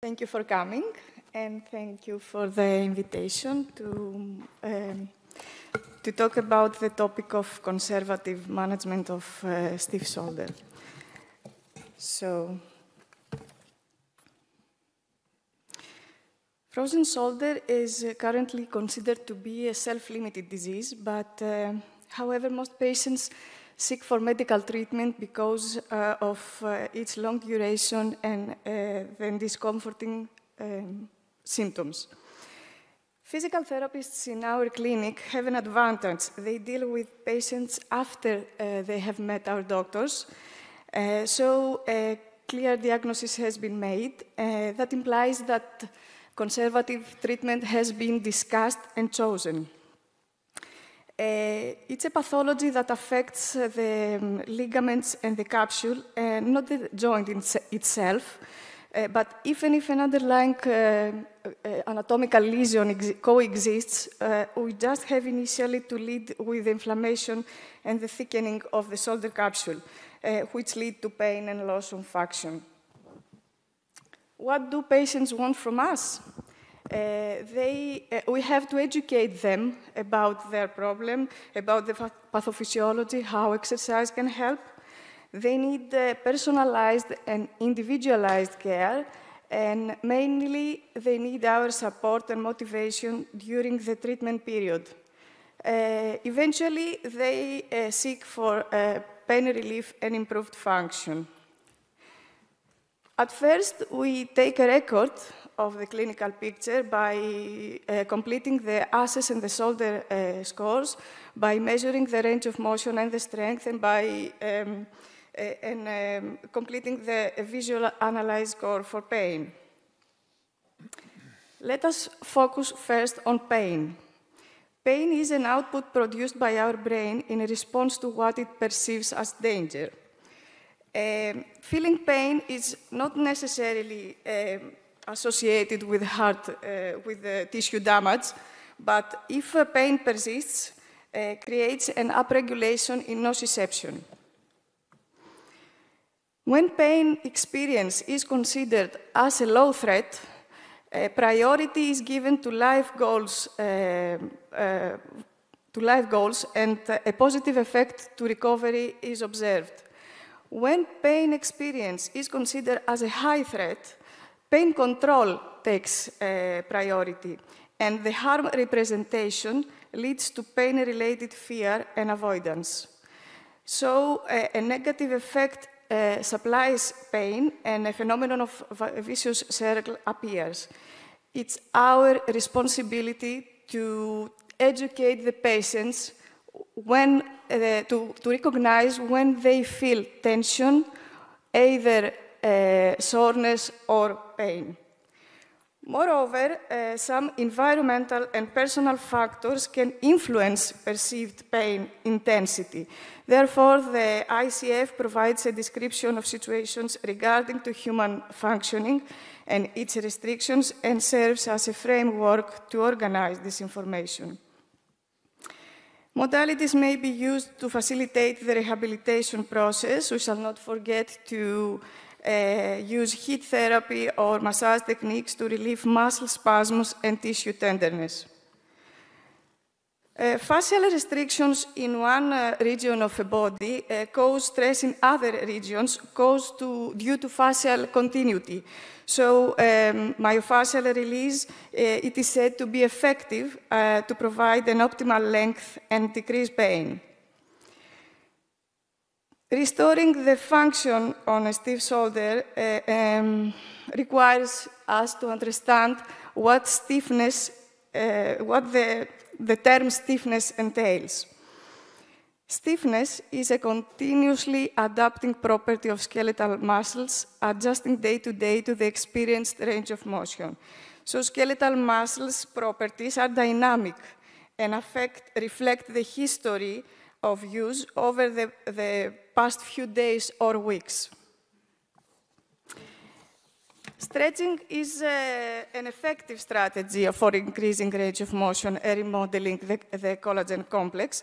Thank you for coming, and thank you for the invitation to, um, to talk about the topic of conservative management of uh, stiff shoulder. So, frozen shoulder is currently considered to be a self-limited disease, but uh, however, most patients seek for medical treatment because uh, of uh, its long duration and uh, then discomforting um, symptoms. Physical therapists in our clinic have an advantage. They deal with patients after uh, they have met our doctors. Uh, so a clear diagnosis has been made. That implies that conservative treatment has been discussed and chosen. Uh, it's a pathology that affects uh, the um, ligaments and the capsule, and not the joint itself. Uh, but even if an underlying uh, uh, anatomical lesion coexists, we just have initially to lead with inflammation and the thickening of the shoulder capsule, which lead to pain and loss of function. What do patients want from us? Uh, they, uh, we have to educate them about their problem, about the pathophysiology, how exercise can help. They need uh, personalized and individualized care, and mainly they need our support and motivation during the treatment period. Uh, eventually, they uh, seek for pain relief and improved function. At first, we take a record of the clinical picture by uh, completing the ASES and the shoulder uh, scores, by measuring the range of motion and the strength, and by um, uh, and, um, completing the visual analyze score for pain. Let us focus first on pain. Pain is an output produced by our brain in response to what it perceives as danger. Um, feeling pain is not necessarily um, associated with heart, uh, with tissue damage, but if pain persists, uh, creates an upregulation in nociception. When pain experience is considered as a low threat, priority is given to life goals, uh, uh, to life goals, and a positive effect to recovery is observed. When pain experience is considered as a high threat, Pain control takes uh, priority, and the harm representation leads to pain-related fear and avoidance. So uh, a negative effect uh, supplies pain, and a phenomenon of vicious circle appears. It's our responsibility to educate the patients when, to, to recognize when they feel tension, either uh, soreness or pain. Moreover, uh, some environmental and personal factors can influence perceived pain intensity. Therefore, the ICF provides a description of situations regarding to human functioning and its restrictions and serves as a framework to organize this information. Modalities may be used to facilitate the rehabilitation process. We shall not forget to use heat therapy or massage techniques to relieve muscle spasms and tissue tenderness. Uh, fascial restrictions in one uh, region of a body uh, cause stress in other regions caused to, due to fascial continuity. So um, myofascial release, it is said to be effective to provide an optimal length and decrease pain. Restoring the function on a stiff shoulder uh, um, requires us to understand what stiffness, uh, what the, the term stiffness entails. Stiffness is a continuously adapting property of skeletal muscles, adjusting day to day to the experienced range of motion. So skeletal muscles properties are dynamic and affect, reflect the history of use over the, the past few days or weeks. Stretching is uh, an effective strategy for increasing range of motion and remodeling the, the collagen complex.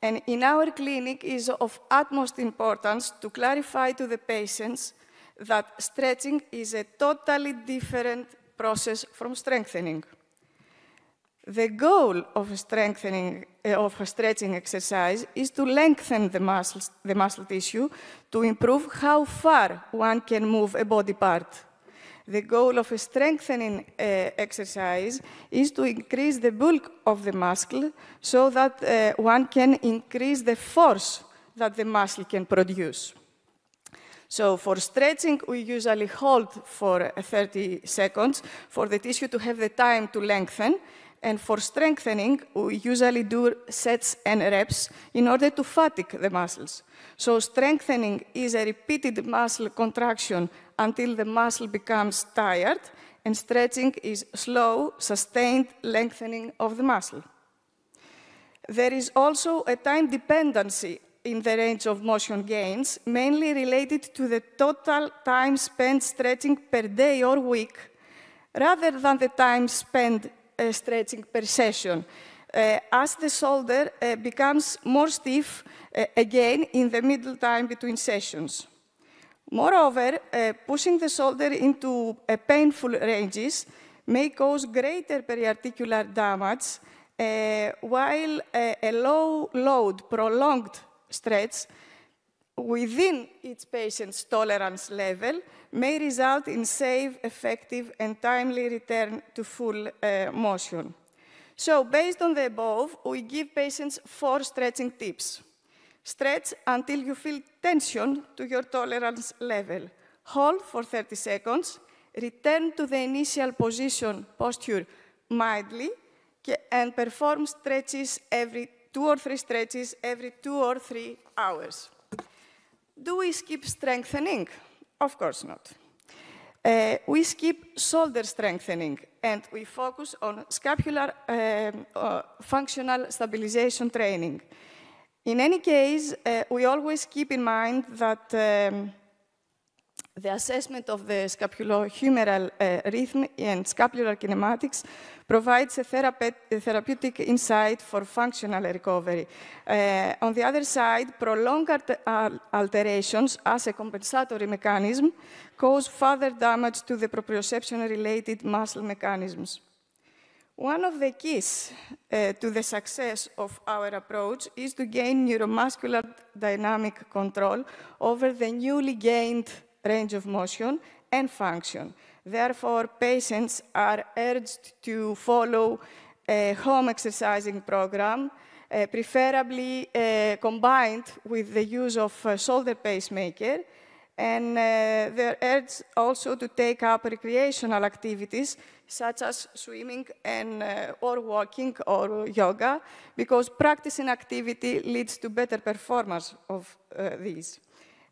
And in our clinic is of utmost importance to clarify to the patients that stretching is a totally different process from strengthening. The goal of a strengthening uh, of a stretching exercise is to lengthen the, muscles, the muscle tissue to improve how far one can move a body part. The goal of a strengthening uh, exercise is to increase the bulk of the muscle so that uh, one can increase the force that the muscle can produce. So for stretching, we usually hold for 30 seconds for the tissue to have the time to lengthen. And for strengthening, we usually do sets and reps in order to fatigue the muscles. So strengthening is a repeated muscle contraction until the muscle becomes tired, and stretching is slow, sustained lengthening of the muscle. There is also a time dependency in the range of motion gains, mainly related to the total time spent stretching per day or week, rather than the time spent stretching per session, uh, as the shoulder uh, becomes more stiff uh, again in the middle time between sessions. Moreover, uh, pushing the shoulder into uh, painful ranges may cause greater periarticular damage, while a low load prolonged stretch within each patient's tolerance level may result in safe, effective, and timely return to full uh, motion. So based on the above, we give patients four stretching tips. Stretch until you feel tension to your tolerance level. Hold for 30 seconds. Return to the initial position posture mildly and perform stretches every two or three stretches every two or three hours. Do we skip strengthening? Of course not. Uh, we skip shoulder strengthening and we focus on scapular um, uh, functional stabilization training. In any case, uh, we always keep in mind that um, the assessment of the scapulohumeral uh, rhythm and scapular kinematics provides a, a, therapeutic insight for functional recovery. Uh, on the other side, prolonged alterations as a compensatory mechanism cause further damage to the proprioception-related muscle mechanisms. One of the keys uh, to the success of our approach is to gain neuromuscular dynamic control over the newly gained range of motion and function. Therefore, patients are urged to follow a home exercising program, uh, preferably uh, combined with the use of a shoulder pacemaker, and uh, they're urged also to take up recreational activities such as swimming and, uh, or walking or yoga, because practicing activity leads to better performance of uh, these.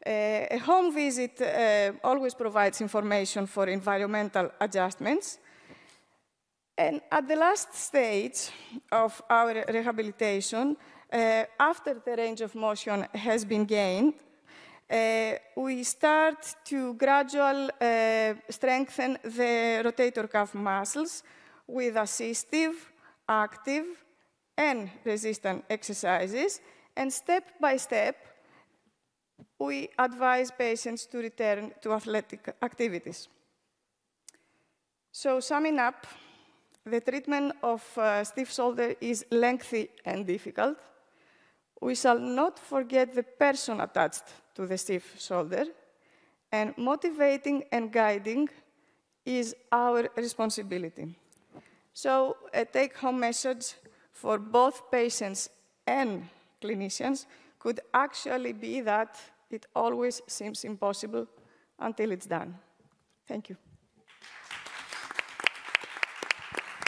Uh, a home visit uh, always provides information for environmental adjustments. And at the last stage of our rehabilitation, uh, after the range of motion has been gained, uh, we start to gradually uh, strengthen the rotator cuff muscles with assistive, active, and resistant exercises, and step by step, we advise patients to return to athletic activities. So summing up, the treatment of uh, stiff shoulder is lengthy and difficult. We shall not forget the person attached to the stiff shoulder, and motivating and guiding is our responsibility. So a take-home message for both patients and clinicians could actually be that it always seems impossible until it's done. Thank you.